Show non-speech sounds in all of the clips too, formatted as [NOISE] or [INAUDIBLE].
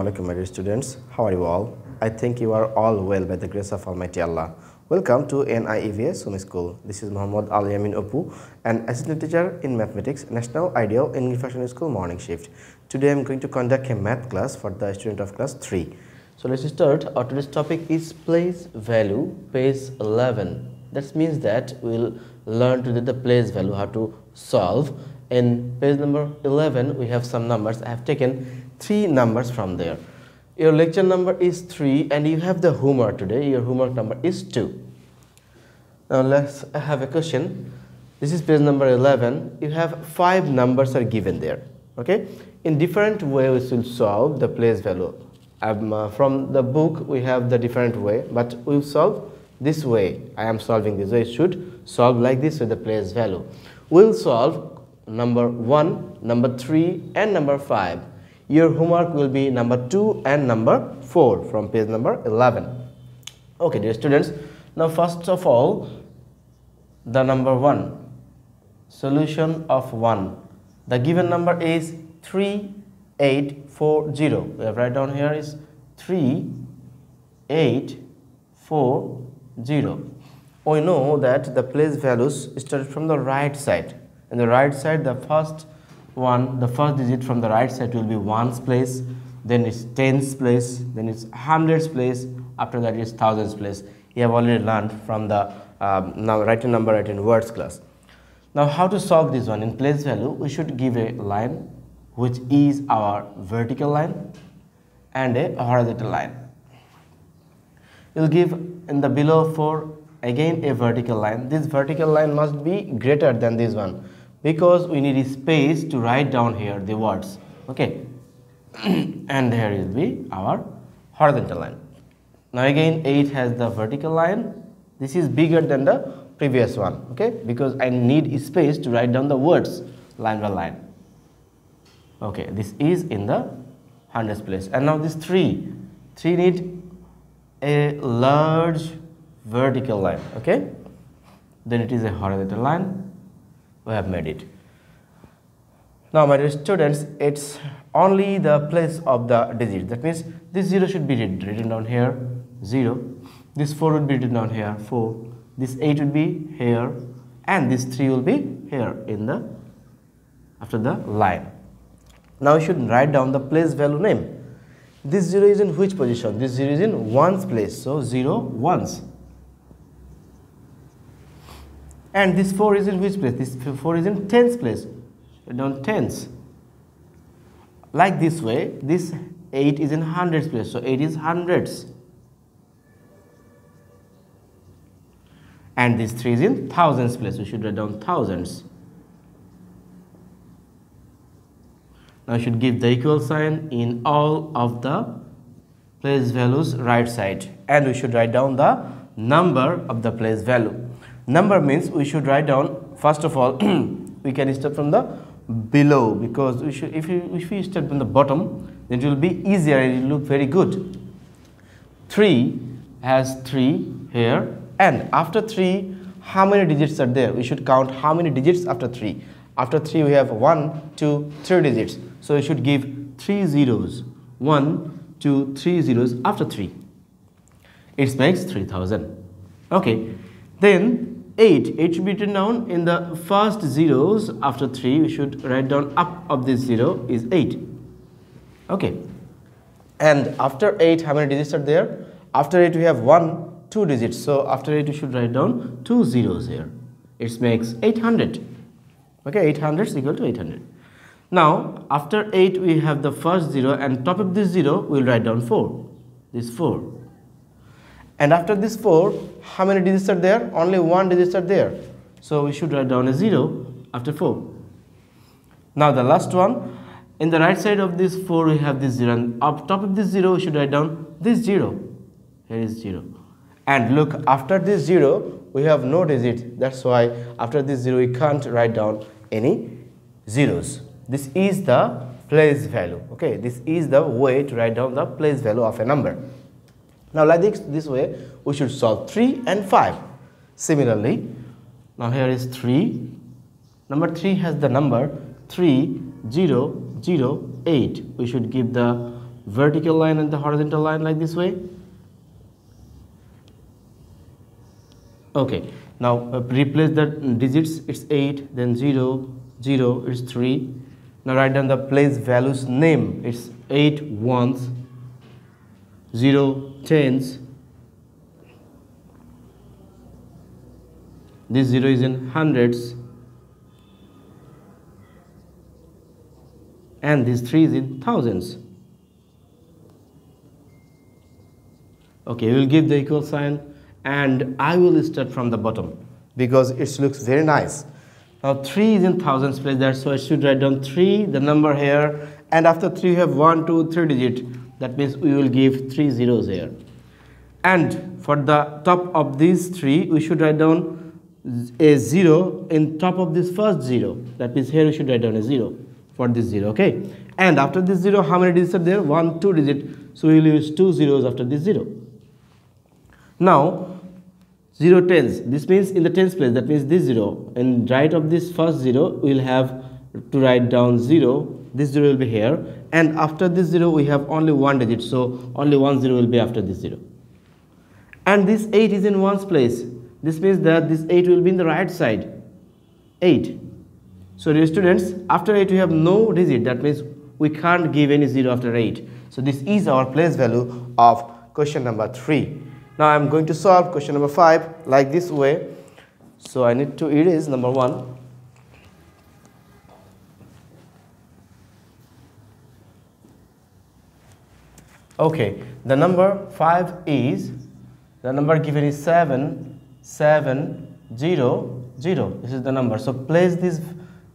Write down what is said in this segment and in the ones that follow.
Assalamu my dear students. How are you all? I think you are all well by the grace of Almighty Allah. Welcome to NIEVS Home School. This is Muhammad Al Yamin Apu, an assistant teacher in mathematics, National Ideal English Version School morning shift. Today I am going to conduct a math class for the student of class 3. So let's start. Our today's topic is place value, page 11. That means that we'll learn to do the place value, how to solve. In page number 11, we have some numbers. I have taken three numbers from there. Your lecture number is 3 and you have the homework today. Your homework number is 2. Now let's have a question. This is page number 11. You have five numbers are given there. Okay. In different ways we will solve the place value. Um, uh, from the book we have the different way but we will solve this way. I am solving this way. should solve like this with the place value. We will solve number 1, number 3 and number 5 your homework will be number 2 and number 4 from page number 11 okay dear students. Now first of all the number 1 solution of 1 the given number is 3840 we have write down here is 3840 we know that the place values start from the right side. In the right side the first one the first digit from the right side will be ones place then it's tens place then it's hundreds place after that it's thousands place. You have already learned from the um, now writing number writing words class. Now how to solve this one? In place value we should give a line which is our vertical line and a horizontal line. You'll give in the below for again a vertical line. This vertical line must be greater than this one because we need space to write down here the words okay? [CLEARS THROAT] And here will be our horizontal line. Now again 8 has the vertical line. This is bigger than the previous one okay? Because I need space to write down the words line by line. Okay this is in the hundreds place. And now this 3 3 need a large vertical line okay? Then it is a horizontal line we have made it. Now my dear students, it's only the place of the digit. That means this 0 should be written down here, 0. This 4 would be written down here, 4. This 8 would be here and this 3 will be here in the after the line. Now you should write down the place value name. This 0 is in which position? This 0 is in ones place. So 0 ones. And this 4 is in which place? This 4 is in tens place. Down tens. Like this way this 8 is in hundreds place. So 8 is hundreds. And this 3 is in thousands place. We should write down thousands. Now you should give the equal sign in all of the place values right side. And we should write down the number of the place value number means we should write down first of all [CLEARS THROAT] we can start from the below because we should if you if we start from the bottom then it will be easier and it will look very good. 3 has 3 here and after 3 how many digits are there? We should count how many digits after 3 after 3 we have 1 2 3 digits. So we should give 3 zeros. 1 2 3 zeros after 3 it makes 3000 okay. Then 8 8 should be written down in the first zeros. After 3 we should write down up of this 0 is 8 okay. And after 8 how many digits are there? After 8 we have 1 2 digits. So after 8 we should write down two zeros here. It makes 800 okay 800 is equal to 800 now after 8 we have the first 0 and top of this 0 we will write down 4 this 4 and after this 4 how many digits are there? Only one digits are there. So we should write down a 0 after 4 now the last one. In the right side of this 4 we have this 0 and up top of this 0 we should write down this 0 here is 0 and look after this 0 we have no digit. That's why after this 0 we can't write down any zeros. This is the place value. Okay this is the way to write down the place value of a number now like this, this way we should solve 3 and 5. Similarly, now here is 3. Number 3 has the number 3, 0, 0, 8. We should give the vertical line and the horizontal line like this way okay now uh, replace the digits it's 8 then 0 0 it's 3 now write down the place values name it's 8 ones 0 tens this 0 is in hundreds. And this 3 is in thousands. Okay we will give the equal sign and I will start from the bottom because it looks very nice. Now 3 is in thousands place that's why I should write down 3 the number here and after 3 you have 1 2 3 digit that means we will give 3 zeros here. And for the top of these 3 we should write down a 0 in top of this first 0 that means here we should write down a 0 for this 0 okay? And after this 0 how many digits are there? 1 2 digit so we will use 2 zeros after this 0 now zero tens. This means in the tens place, that means this 0. And right of this first 0, we will have to write down 0. This 0 will be here. And after this 0, we have only one digit. So only one 0 will be after this 0. And this 8 is in ones place. This means that this 8 will be in the right side. 8. So dear students, after 8 we have no digit. That means we can't give any 0 after 8. So this is our place value of question number 3. Now I am going to solve question number 5 like this way. So I need to erase number 1. Okay, the number 5 is, the number given is 7, 7, 0, 0. This is the number. So place these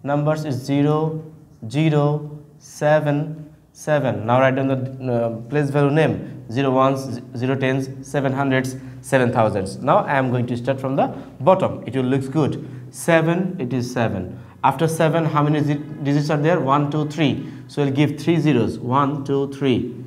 numbers is 0, 0, 7, 7. Now write down the uh, place value name 0 ones, 0 tens, 700s, 7000s. Now I am going to start from the bottom. It will looks good. 7, it is 7. After 7, how many digits are there? 1, 2, 3. So we'll give 3 zeros. 1, 2, 3.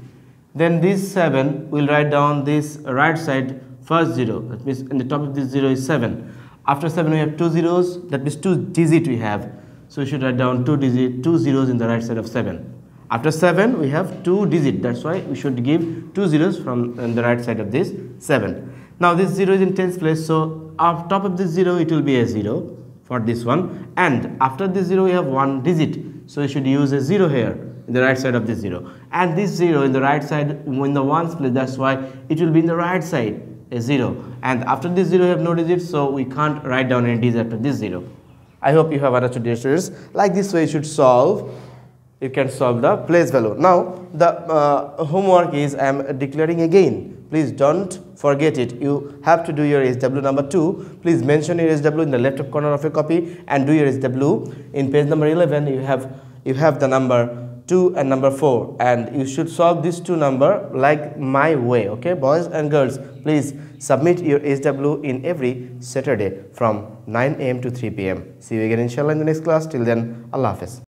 Then this 7, we'll write down this right side first 0. That means in the top of this 0 is 7. After 7, we have 2 zeros. That means 2 digit we have. So we should write down 2 digit, 2 zeros in the right side of 7. After 7 we have 2 digit that's why we should give 2 zeros from the right side of this 7. Now this 0 is in tens place so on top of this 0 it will be a 0 for this one and after this 0 we have 1 digit so we should use a 0 here in the right side of this 0 and this 0 in the right side when the ones place that's why it will be in the right side a 0 and after this 0 we have no digits so we can't write down any digits after this 0. I hope you have understood students like this way you should solve you can solve the place value. Now the uh, homework is I am declaring again. Please don't forget it. You have to do your SW number 2. Please mention your SW in the left corner of your copy and do your SW. In page number 11 you have you have the number 2 and number 4 and you should solve these two number like my way okay? Boys and girls please submit your SW in every Saturday from 9 am to 3 pm see you again inshallah in the next class. Till then Allah Hafiz